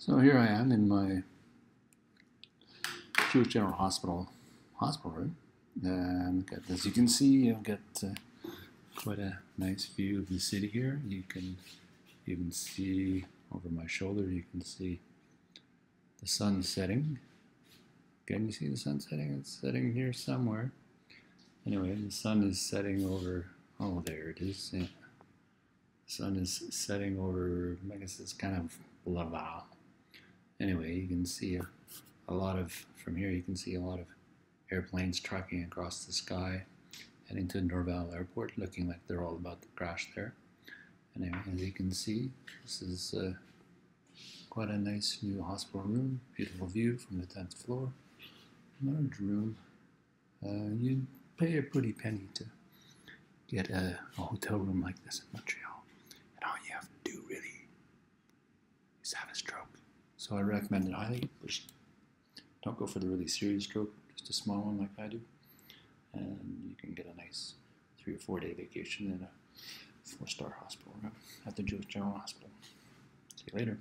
So here I am in my Jewish General Hospital hospital room. And got, as you can see, I've got uh, quite a nice view of the city here. You can can see over my shoulder. You can see the sun setting. Can you see the sun setting? It's setting here somewhere. Anyway, the sun is setting over. Oh, there it is. Yeah. The sun is setting over. I guess it's kind of Laval anyway, you can see a, a lot of, from here you can see a lot of airplanes tracking across the sky heading to Dorval Airport, looking like they're all about to crash there. Anyway, as you can see, this is uh, quite a nice new hospital room, beautiful view from the 10th floor. Large room. Uh, you'd pay a pretty penny to get a, a hotel room like this in Montreal. And all you have to do really is have a stroke. So I recommend it highly. Just don't go for the really serious stroke, just a small one like I do. And you can get a nice three or four day vacation in a four star hospital at the Jewish General Hospital. See you later.